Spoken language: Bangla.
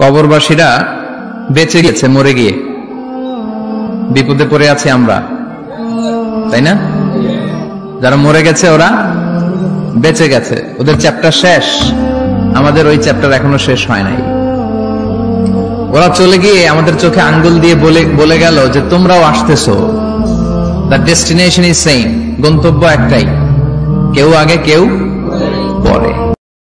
কবরবাসীরা বেঁচে গেছে মরে গিয়ে। বিপদে পড়ে আছি আমরা। তাই না? যারা মরে গেছে, ওরা বেঁচে গেছে। ওদের চ্যাপ্টার শেষ। আমাদের ওই চ্যাপ্টার এখনও শেষ হয় নাই। ওরা চলে গিয়ে আমাদের চোখে আঙ্গুল দিয়ে বলে বলে গেল যে, তোমরাও আসতেছো। দ্য ডেস্টিনেশন ইজ সেম গন্তব্য একটাই। কেউ আগে, কেউ পরে।